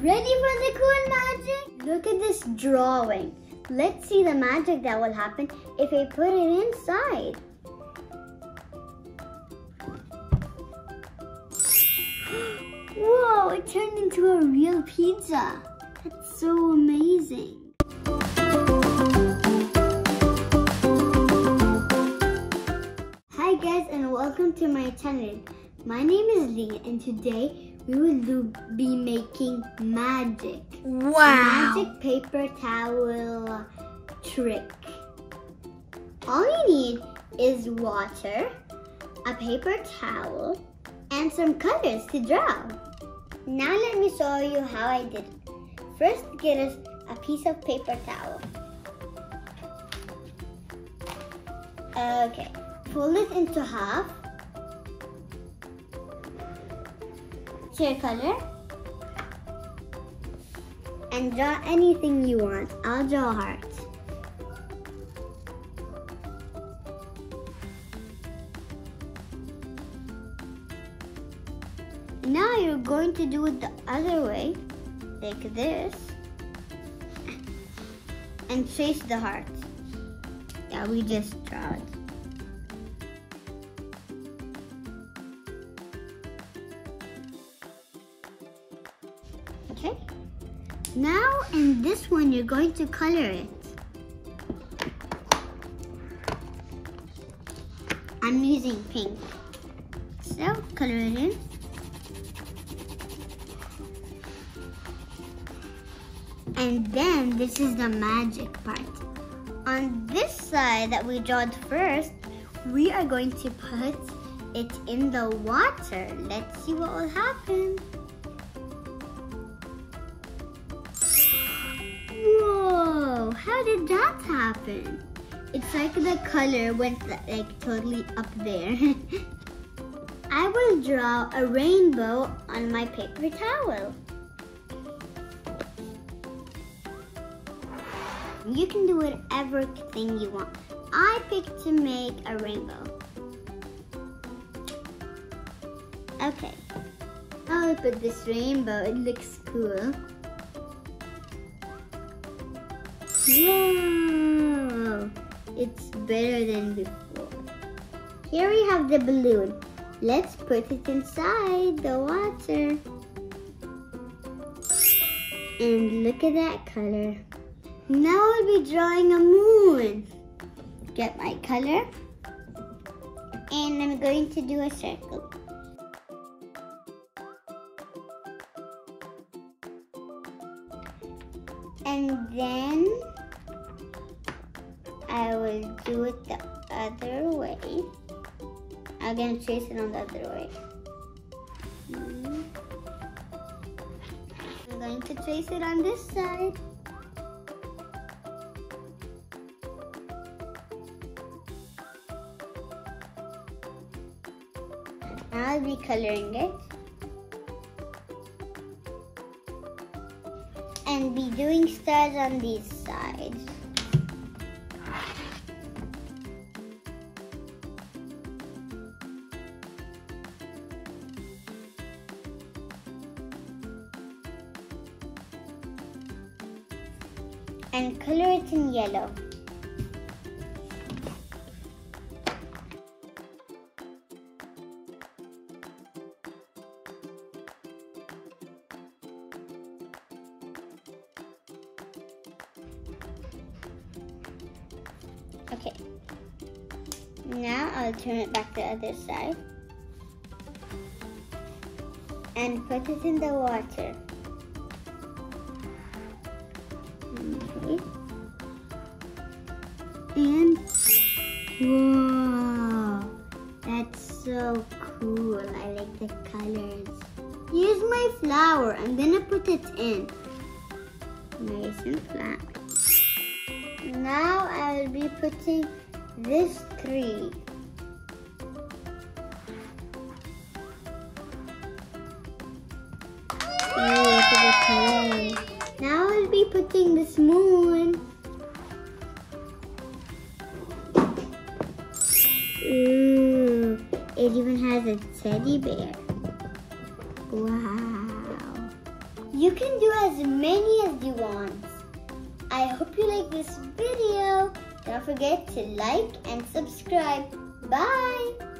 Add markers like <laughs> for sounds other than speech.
Ready for the cool magic? Look at this drawing. Let's see the magic that will happen if I put it inside. <gasps> Whoa, it turned into a real pizza. That's so amazing. Hi guys and welcome to my channel. My name is Lee and today we will be making magic. Wow. Magic paper towel trick. All you need is water, a paper towel, and some colors to draw. Now let me show you how I did it. First get us a piece of paper towel. Okay, fold it into half. Share color. And draw anything you want. I'll draw hearts. Now you're going to do it the other way, like this, and trace the heart. Yeah, we just draw it. Okay. Now in this one, you're going to color it. I'm using pink. So, color it in. And then this is the magic part. On this side that we drawed first, we are going to put it in the water. Let's see what will happen. How did that happen? It's like the color went like totally up there. <laughs> I will draw a rainbow on my paper towel. You can do whatever thing you want. I picked to make a rainbow. Okay. Oh, I'll put this rainbow. It looks cool. Whoa! It's better than before. Here we have the balloon. Let's put it inside the water. And look at that color. Now I'll be drawing a moon. Get my color. And I'm going to do a circle. And then I will do it the other way. I'm gonna trace it on the other way. Hmm. I'm going to trace it on this side. I'll be coloring it. And be doing stars on these sides. And color it in yellow. Okay. Now I'll turn it back the other side. And put it in the water. Okay. And whoa, that's so cool. I like the colors. Here's my flower. I'm gonna put it in. Nice and flat. Now I'll be putting this tree. Now I'll be putting this moon. Ooh, it even has a teddy bear. Wow. You can do as many as you want. I hope you like this video. Don't forget to like and subscribe. Bye!